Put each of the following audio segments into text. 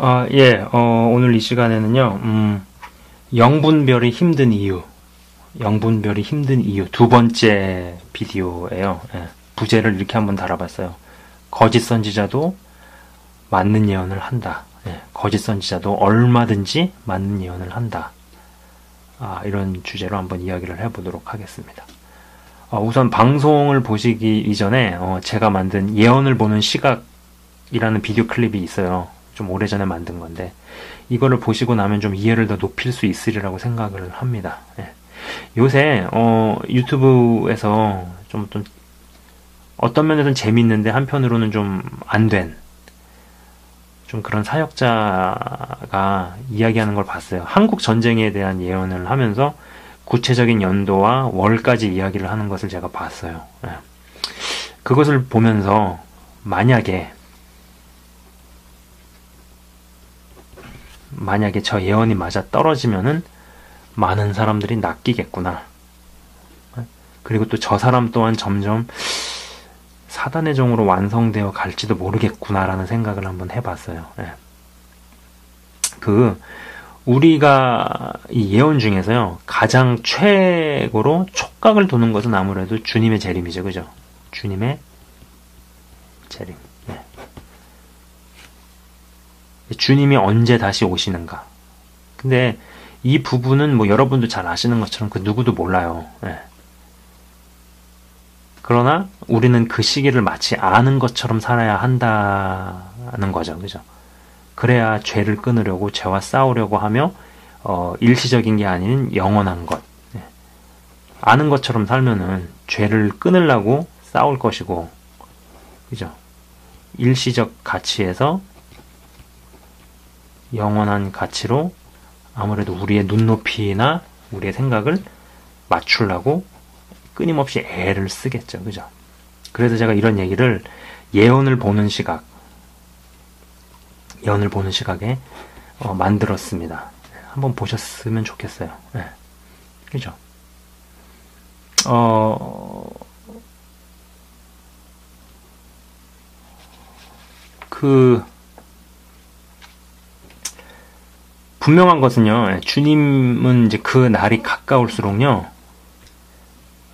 아, 예, 어, 오늘 이 시간에는요, 음, 영분별이 힘든 이유, 영분별이 힘든 이유 두 번째 비디오예요. 예, 부제를 이렇게 한번 달아봤어요. 거짓 선지자도 맞는 예언을 한다. 예, 거짓 선지자도 얼마든지 맞는 예언을 한다. 아, 이런 주제로 한번 이야기를 해보도록 하겠습니다. 어, 우선 방송을 보시기 이전에 어, 제가 만든 예언을 보는 시각이라는 비디오 클립이 있어요. 좀 오래전에 만든 건데 이거를 보시고 나면 좀 이해를 더 높일 수 있으리라고 생각을 합니다. 예. 요새 어, 유튜브에서 좀, 좀 어떤 면에서는 재미있는데 한편으로는 좀 안 된 좀 그런 사역자가 이야기하는 걸 봤어요. 한국 전쟁에 대한 예언을 하면서 구체적인 연도와 월까지 이야기를 하는 것을 제가 봤어요. 예. 그것을 보면서 만약에 만약에 저 예언이 맞아 떨어지면은 많은 사람들이 낚이겠구나. 예. 그리고 또 저 사람 또한 점점 사단의 종으로 완성되어 갈지도 모르겠구나라는 생각을 한번 해봤어요. 예. 그 우리가 이 예언 중에서요 가장 최고로 촉각을 도는 것은 아무래도 주님의 재림이죠, 그죠? 주님의 재림. 네. 주님이 언제 다시 오시는가? 근데 이 부분은 뭐 여러분도 잘 아시는 것처럼 그 누구도 몰라요. 네. 그러나 우리는 그 시기를 마치 아는 것처럼 살아야 한다는 거죠, 그죠? 그래야 죄를 끊으려고 죄와 싸우려고 하며 어, 일시적인 게 아닌 영원한 것. 네. 아는 것처럼 살면은 죄를 끊으려고 싸울 것이고, 그죠? 일시적 가치에서 영원한 가치로 아무래도 우리의 눈높이나 우리의 생각을 맞추려고 끊임없이 애를 쓰겠죠. 그죠? 그래서 제가 이런 얘기를 예언을 보는 시각, 연을 보는 시각에 어, 만들었습니다. 한번 보셨으면 좋겠어요. 네. 그죠? 어, 그, 분명한 것은요, 예, 주님은 이제 그 날이 가까울수록요,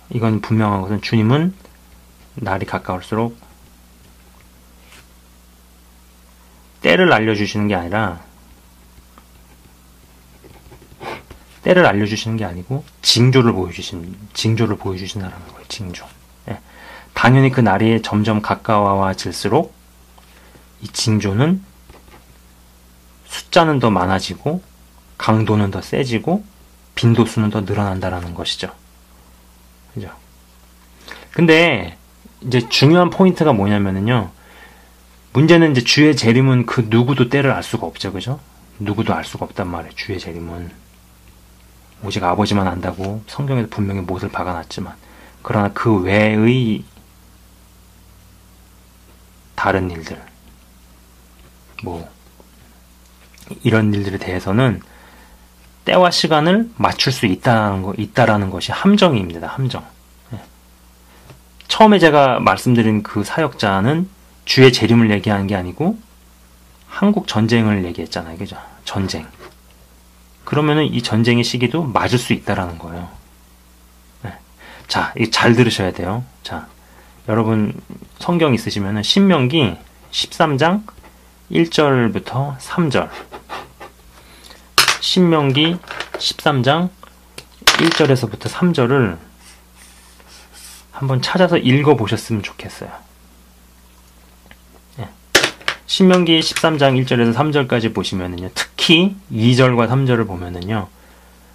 이건 분명한 것은 주님은 날이 가까울수록 때를 알려주시는 게 아니라 때를 알려주시는 게 아니고 징조를 보여주신 징조를 보여주신다는 거예요. 징조. 예. 당연히 그 날이 점점 가까워질수록 이 징조는 숫자는 더 많아지고 강도는 더 세지고 빈도수는 더 늘어난다라는 것이죠. 그죠? 근데 이제 중요한 포인트가 뭐냐면은요. 문제는 이제 주의 재림은 그 누구도 때를 알 수가 없죠, 그죠? 누구도 알 수가 없단 말이에요, 주의 재림은. 오직 아버지만 안다고 성경에서 분명히 못을 박아놨지만, 그러나 그 외의 다른 일들, 뭐, 이런 일들에 대해서는 때와 시간을 맞출 수 있다는, 거, 있다라는 것이 함정입니다, 함정. 예. 처음에 제가 말씀드린 그 사역자는 주의 재림을 얘기하는 게 아니고 한국 전쟁을 얘기했잖아요. 그죠? 전쟁. 그러면은 이 전쟁의 시기도 맞을 수 있다라는 거예요. 네. 자, 잘 들으셔야 돼요. 자, 여러분 성경 있으시면은 신명기 13장 1절부터 3절. 신명기 13장 1절에서부터 3절을 한번 찾아서 읽어 보셨으면 좋겠어요. 신명기 13장 1절에서 3절까지 보시면은요, 특히 2절과 3절을 보면은요,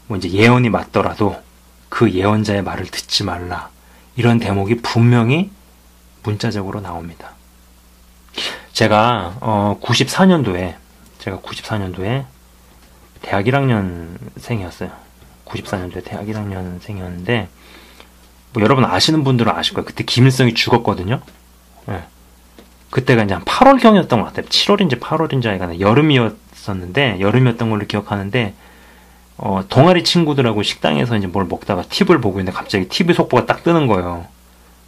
뭐 이제 예언이 맞더라도 그 예언자의 말을 듣지 말라. 이런 대목이 분명히 문자적으로 나옵니다. 제가, 어, 94년도에, 제가 94년도에 대학 1학년생이었어요. 94년도에 대학 1학년생이었는데, 뭐 여러분 아시는 분들은 아실 거예요. 그때 김일성이 죽었거든요. 네. 그때가 이제 한 8월경이었던 것 같아요. 7월인지 8월인지 아이가 여름이었었는데 여름이었던 걸로 기억하는데 어, 동아리 친구들하고 식당에서 이제 뭘 먹다가 팁을 보고 있는데 갑자기 TV 속보가 딱 뜨는 거예요.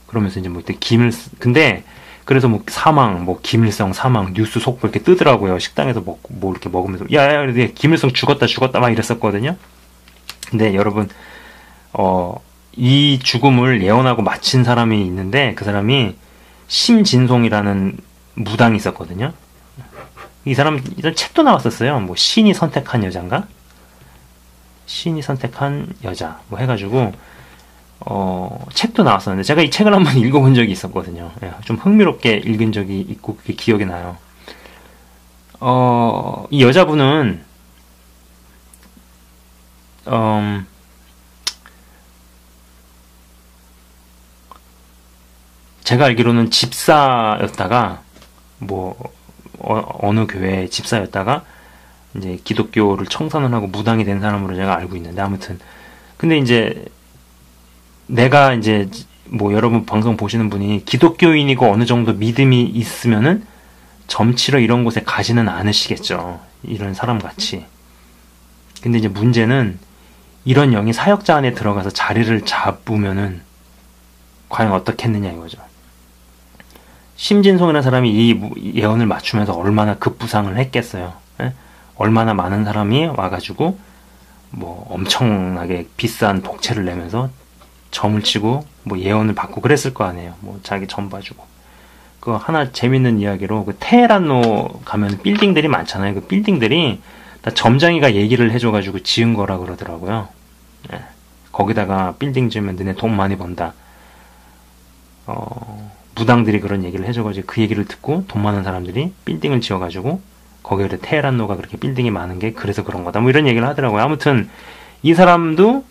그러면서 이제 뭐 이때 쓰... 근데 그래서 뭐 사망, 뭐 김일성 사망 뉴스 속보 이렇게 뜨더라고요. 식당에서 먹고 뭐 이렇게 먹으면서 야야 김일성 죽었다 죽었다 막 이랬었거든요. 근데 여러분 어 이 죽음을 예언하고 마친 사람이 있는데 그 사람이 심진송이라는 무당이 있었거든요. 이 사람 이런 책도 나왔었어요. 뭐 신이 선택한 여자인가? 신이 선택한 여자 뭐 해가지고 어, 책도 나왔었는데 제가 이 책을 한번 읽어본 적이 있었거든요. 예, 좀 흥미롭게 읽은 적이 있고 그게 기억이 나요. 어, 이 여자분은 음, 제가 알기로는 집사였다가 뭐 어, 느 교회 집사였다가 이제 기독교를 청산을 하고 무당이 된 사람으로 제가 알고 있는데 아무튼 근데 이제 내가 이제 뭐 여러분 방송 보시는 분이 기독교인이고 어느 정도 믿음이 있으면은 점치러 이런 곳에 가지는 않으시겠죠. 이런 사람 같이. 근데 이제 문제는 이런 영이 사역자 안에 들어가서 자리를 잡으면은 과연 어떻겠느냐 이거죠. 심진송이라는 사람이 이 예언을 맞추면서 얼마나 급부상을 했겠어요. 예? 얼마나 많은 사람이 와가지고 뭐 엄청나게 비싼 복채를 내면서 점을 치고 뭐 예언을 받고 그랬을 거 아니에요. 뭐 자기 점 봐주고. 그 하나 재밌는 이야기로 그 테헤란로 가면 빌딩들이 많잖아요. 그 빌딩들이 다 점장이가 얘기를 해줘가지고 지은 거라 그러더라고요. 네. 거기다가 빌딩 지으면 너네 돈 많이 번다. 어, 무당들이 그런 얘기를 해줘가지고 그 얘기를 듣고 돈 많은 사람들이 빌딩을 지어가지고 거기에 테헤란로가 그렇게 빌딩이 많은 게 그래서 그런 거다. 뭐 이런 얘기를 하더라고요. 아무튼 이 사람도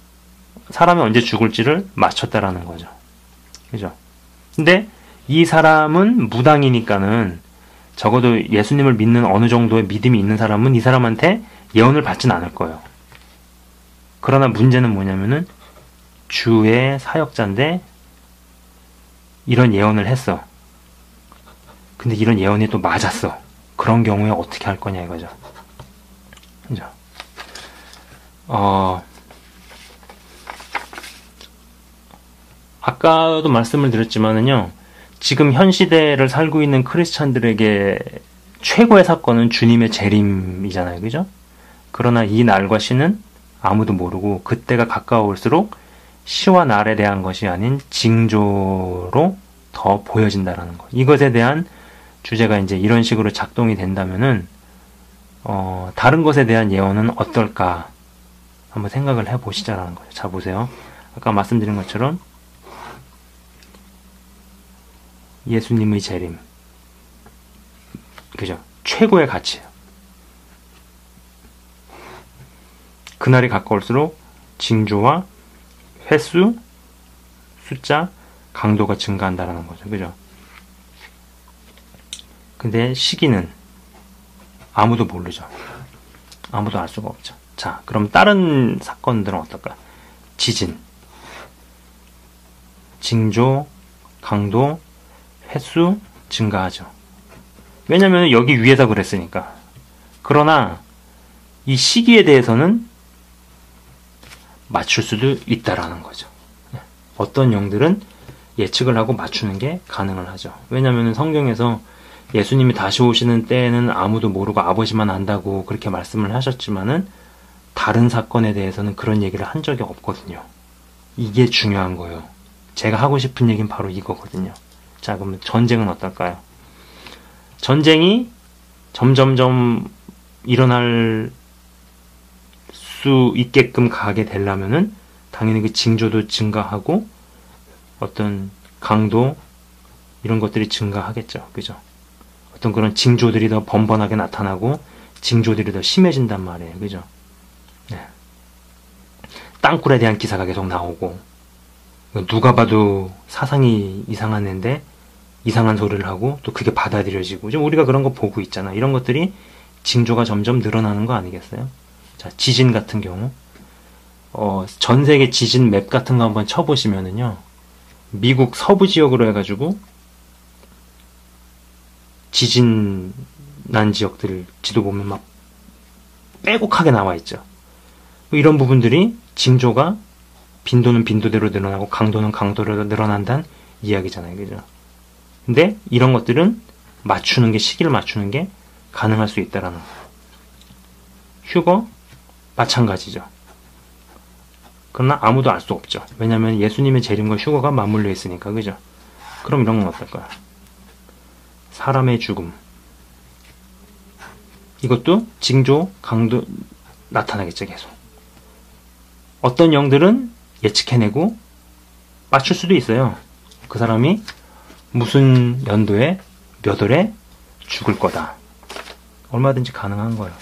사람이 언제 죽을지를 맞췄다라는 거죠. 그죠? 근데 이 사람은 무당이니까는 적어도 예수님을 믿는 어느 정도의 믿음이 있는 사람은 이 사람한테 예언을 받진 않을 거예요. 그러나 문제는 뭐냐면은 주의 사역자인데 이런 예언을 했어. 근데 이런 예언이 또 맞았어. 그런 경우에 어떻게 할 거냐 이거죠. 그죠? 어, 아까도 말씀을 드렸지만은요, 지금 현 시대를 살고 있는 크리스찬들에게 최고의 사건은 주님의 재림이잖아요. 그죠? 그러나 이 날과 시는 아무도 모르고 그때가 가까울수록 시와 날에 대한 것이 아닌 징조로 더 보여진다라는 것. 이것에 대한 주제가 이제 이런 식으로 작동이 된다면은 어, 다른 것에 대한 예언은 어떨까 한번 생각을 해 보시자라는 거죠. 자 보세요. 아까 말씀드린 것처럼 예수님의 재림. 그죠? 최고의 가치예요. 그날이 가까울수록 징조와 횟수, 숫자, 강도가 증가한다라는 거죠. 그죠? 근데 시기는 아무도 모르죠. 아무도 알 수가 없죠. 자, 그럼 다른 사건들은 어떨까? 지진, 징조, 강도, 횟수 증가하죠. 왜냐면 여기 위에서 그랬으니까. 그러나 이 시기에 대해서는 맞출 수도 있다라는 거죠. 어떤 영들은 예측을 하고 맞추는 게 가능을 하죠. 왜냐하면 성경에서 예수님이 다시 오시는 때에는 아무도 모르고 아버지만 안다고 그렇게 말씀을 하셨지만은 다른 사건에 대해서는 그런 얘기를 한 적이 없거든요. 이게 중요한 거예요. 제가 하고 싶은 얘기는 바로 이거거든요. 자, 그럼 전쟁은 어떨까요? 전쟁이 점점점 일어날 수 있게끔 가게 되려면은 당연히 그 징조도 증가하고 어떤 강도 이런 것들이 증가하겠죠. 그죠? 어떤 그런 징조들이 더 번번하게 나타나고 징조들이 더 심해진단 말이에요. 그죠? 네. 땅굴에 대한 기사가 계속 나오고 누가 봐도 사상이 이상한 애인데 이상한 소리를 하고 또 그게 받아들여지고 좀 우리가 그런 거 보고 있잖아. 이런 것들이 징조가 점점 늘어나는 거 아니겠어요? 자, 지진 같은 경우 어, 전 세계 지진 맵 같은 거 한번 쳐보시면은요. 미국 서부 지역으로 해가지고 지진 난 지역들 지도 보면 막 빼곡하게 나와 있죠. 이런 부분들이 징조가 빈도는 빈도대로 늘어나고 강도는 강도로 늘어난다는 이야기잖아요. 그죠? 근데 이런 것들은 맞추는 게 시기를 맞추는 게 가능할 수 있다라는 거. 휴거 마찬가지죠. 그러나 아무도 알 수 없죠. 왜냐하면 예수님의 재림과 휴거가 맞물려 있으니까 그죠? 그럼 이런 건 어떨까요? 사람의 죽음. 이것도 징조, 강도 나타나겠죠, 계속. 어떤 영들은 예측해내고 맞출 수도 있어요. 그 사람이 무슨 연도에 몇 월에 죽을 거다. 얼마든지 가능한 거예요.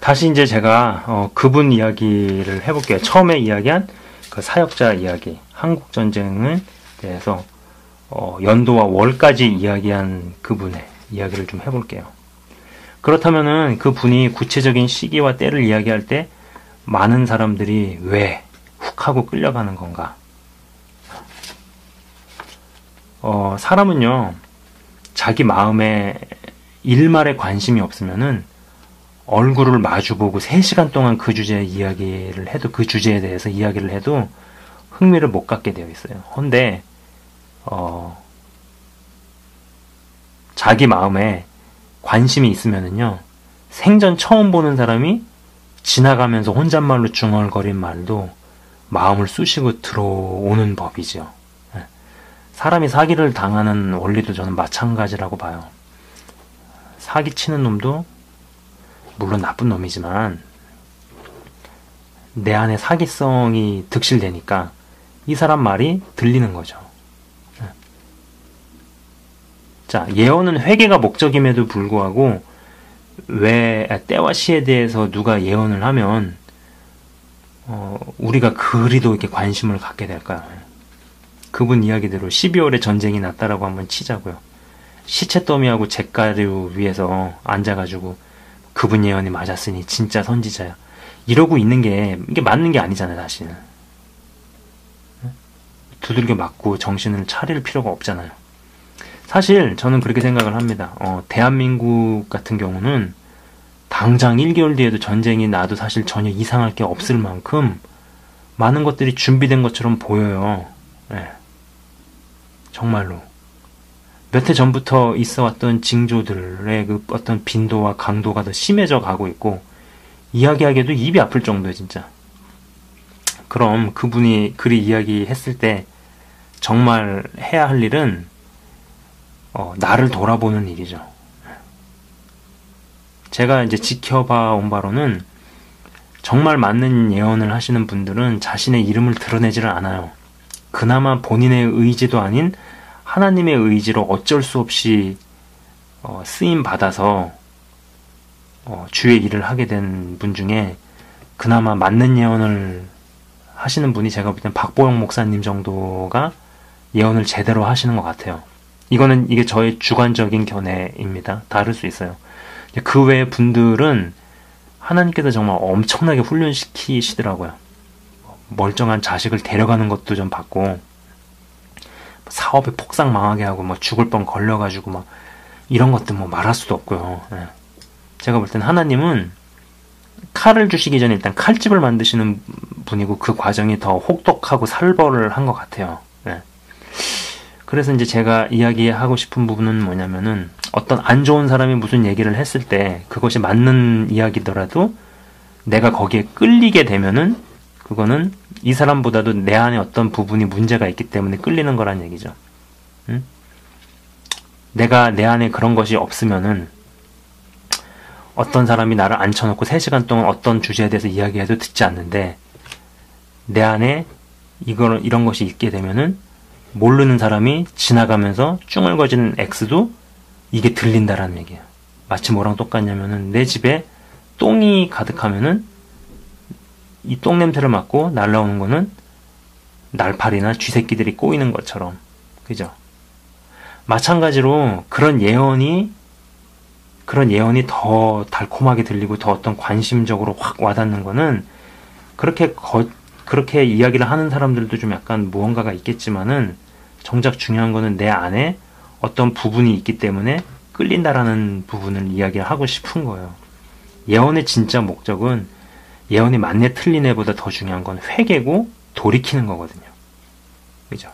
다시 이제 제가 어, 그분 이야기를 해볼게요. 처음에 이야기한 그 사역자 이야기, 한국 전쟁을 대해서 어, 연도와 월까지 이야기한 그분의 이야기를 좀 해볼게요. 그렇다면은 그 분이 구체적인 시기와 때를 이야기할 때 많은 사람들이 왜 훅 하고 끌려가는 건가? 어, 사람은요, 자기 마음에 일말에 관심이 없으면은 얼굴을 마주보고 3시간 동안 그 주제 이야기를 해도 그 주제에 대해서 이야기를 해도 흥미를 못 갖게 되어 있어요. 근데 어, 자기 마음에 관심이 있으면은요, 생전 처음 보는 사람이 지나가면서 혼잣말로 중얼거린 말도 마음을 쑤시고 들어오는 법이죠. 예. 사람이 사기를 당하는 원리도 저는 마찬가지라고 봐요. 사기 치는 놈도 물론 나쁜 놈이지만 내 안에 사기성이 득실되니까 이 사람 말이 들리는 거죠. 자, 예언은 회개가 목적임에도 불구하고 왜 때와 시에 대해서 누가 예언을 하면 어, 우리가 그리도 이렇게 관심을 갖게 될까요? 그분 이야기대로 12월에 전쟁이 났다라고 한번 치자고요. 시체 더미하고 잿가루 위에서 앉아가지고 그분 예언이 맞았으니 진짜 선지자야. 이러고 있는 게 이게 맞는 게 아니잖아요, 사실은. 두들겨 맞고 정신을 차릴 필요가 없잖아요. 사실 저는 그렇게 생각을 합니다. 어, 대한민국 같은 경우는 당장 1개월 뒤에도 전쟁이 나도 사실 전혀 이상할 게 없을 만큼 많은 것들이 준비된 것처럼 보여요. 네. 정말로. 몇 해 전부터 있어 왔던 징조들의 그 어떤 빈도와 강도가 더 심해져 가고 있고, 이야기하기에도 입이 아플 정도예요, 진짜. 그럼 그분이 그리 이야기했을 때 정말 해야 할 일은 어, 나를 돌아보는 일이죠. 제가 이제 지켜봐 온 바로는 정말 맞는 예언을 하시는 분들은 자신의 이름을 드러내지를 않아요. 그나마 본인의 의지도 아닌 하나님의 의지로 어쩔 수 없이 어, 쓰임 받아서 어, 주의 일을 하게 된 분 중에 그나마 맞는 예언을 하시는 분이 제가 볼 땐 박보영 목사님 정도가 예언을 제대로 하시는 것 같아요. 이거는 이게 저의 주관적인 견해입니다. 다를 수 있어요. 그 외의 분들은 하나님께서 정말 엄청나게 훈련시키시더라고요. 멀쩡한 자식을 데려가는 것도 좀 받고 사업에 폭삭 망하게 하고 뭐 죽을 뻔 걸려가지고 막 이런 것들 뭐 말할 수도 없고요. 네. 제가 볼 땐 하나님은 칼을 주시기 전에 일단 칼집을 만드시는 분이고 그 과정이 더 혹독하고 살벌을 한 것 같아요. 네. 그래서 이제 제가 이야기하고 싶은 부분은 뭐냐면은 어떤 안 좋은 사람이 무슨 얘기를 했을 때 그것이 맞는 이야기더라도 내가 거기에 끌리게 되면은 그거는 이 사람보다도 내 안에 어떤 부분이 문제가 있기 때문에 끌리는 거란 얘기죠. 응? 내가 내 안에 그런 것이 없으면은 어떤 사람이 나를 앉혀놓고 3시간 동안 어떤 주제에 대해서 이야기해도 듣지 않는데 내 안에 이거 이런 것이 있게 되면은 모르는 사람이 지나가면서 쭝얼거지는 X도 이게 들린다라는 얘기예요. 마치 뭐랑 똑같냐면은 내 집에 똥이 가득하면은 이 똥 냄새를 맡고 날라오는 거는 날파리나 쥐새끼들이 꼬이는 것처럼 그죠? 마찬가지로 그런 예언이 그런 예언이 더 달콤하게 들리고 더 어떤 관심적으로 확 와닿는 거는 그렇게 거, 그렇게 이야기를 하는 사람들도 좀 약간 무언가가 있겠지만은 정작 중요한 거는 내 안에 어떤 부분이 있기 때문에 끌린다라는 부분을 이야기하고 싶은 거예요. 예언의 진짜 목적은 예언이 맞네 틀리네보다 더 중요한 건 회개고 돌이키는 거거든요. 그죠?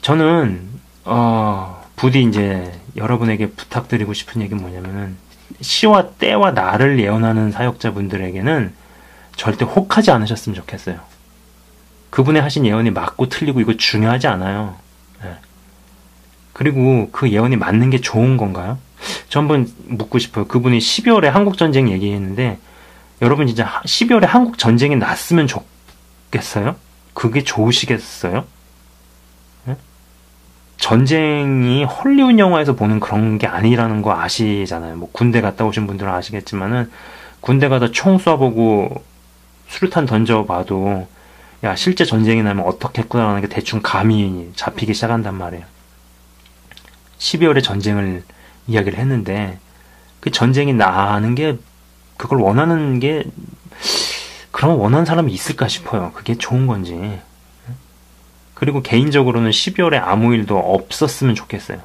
저는 어, 부디 이제 여러분에게 부탁드리고 싶은 얘기는 뭐냐면은 시와 때와 나를 예언하는 사역자분들에게는 절대 혹하지 않으셨으면 좋겠어요. 그분의 하신 예언이 맞고 틀리고 이거 중요하지 않아요. 네. 그리고 그 예언이 맞는 게 좋은 건가요? 저 한번 묻고 싶어요. 그분이 12월에 한국 전쟁 얘기했는데 여러분 진짜 12월에 한국 전쟁이 났으면 좋겠어요? 그게 좋으시겠어요? 네? 전쟁이 헐리우드 영화에서 보는 그런 게 아니라는 거 아시잖아요. 뭐 군대 갔다 오신 분들은 아시겠지만은 군대 가다 총 쏴보고 수류탄 던져봐도 야 실제 전쟁이 나면 어떻겠구나라는 게 대충 감이 잡히기 시작한단 말이에요. 12월에 전쟁을 이야기를 했는데 그 전쟁이 나는 게 그걸 원하는 게 그런 원하는 사람이 있을까 싶어요. 그게 좋은 건지. 그리고 개인적으로는 12월에 아무 일도 없었으면 좋겠어요.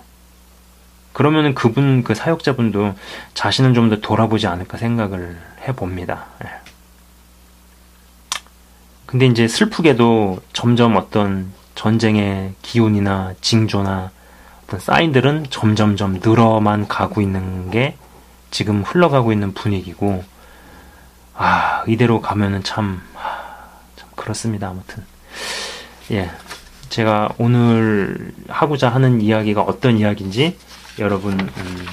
그러면은 그분 그 사역자분도 자신을 좀 더 돌아보지 않을까 생각을 해봅니다. 예. 근데 이제 슬프게도 점점 어떤 전쟁의 기운이나 징조나 어떤 사인들은 점점점 늘어만 가고 있는 게 지금 흘러가고 있는 분위기고, 아, 이대로 가면은 참, 참 그렇습니다. 아무튼. 예. 제가 오늘 하고자 하는 이야기가 어떤 이야기인지 여러분, 음,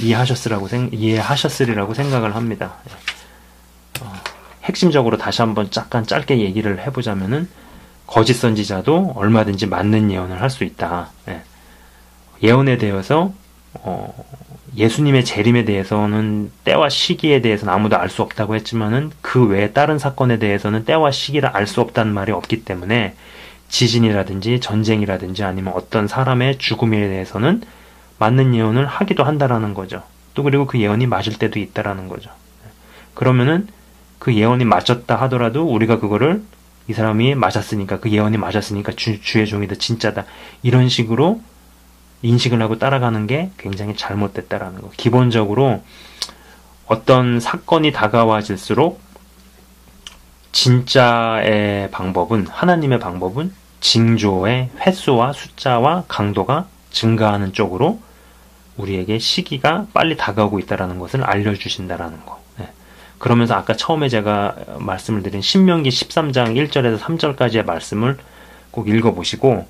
이해하셨으라고 생, 이해하셨으리라고 생각을 합니다. 예. 어, 핵심적으로 다시 한번 잠깐 짧게 얘기를 해보자면은, 거짓 선지자도 얼마든지 맞는 예언을 할 수 있다. 예. 예언에 대해서 어, 예수님의 재림에 대해서는 때와 시기에 대해서는 아무도 알 수 없다고 했지만은 그 외에 다른 사건에 대해서는 때와 시기를 알 수 없다는 말이 없기 때문에 지진이라든지 전쟁이라든지 아니면 어떤 사람의 죽음에 대해서는 맞는 예언을 하기도 한다라는 거죠. 또 그리고 그 예언이 맞을 때도 있다라는 거죠. 그러면은 그 예언이 맞았다 하더라도 우리가 그거를 이 사람이 맞았으니까 그 예언이 맞았으니까 주, 주의 종이다 진짜다 이런 식으로 인식을 하고 따라가는 게 굉장히 잘못됐다라는 거. 기본적으로 어떤 사건이 다가와질수록 진짜의 방법은 하나님의 방법은 징조의 횟수와 숫자와 강도가 증가하는 쪽으로 우리에게 시기가 빨리 다가오고 있다라는 것을 알려주신다라는 거. 네. 그러면서 아까 처음에 제가 말씀을 드린 신명기 13장 1절에서 3절까지의 말씀을 꼭 읽어보시고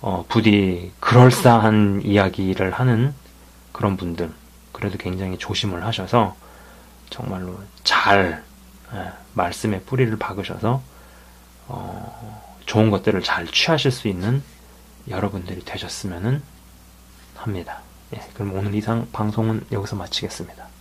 어, 부디 그럴싸한 이야기를 하는 그런 분들 그래도 굉장히 조심을 하셔서 정말로 잘 예, 말씀의 뿌리를 박으셔서 어, 좋은 것들을 잘 취하실 수 있는 여러분들이 되셨으면 합니다. 예, 그럼 오늘 이상 방송은 여기서 마치겠습니다.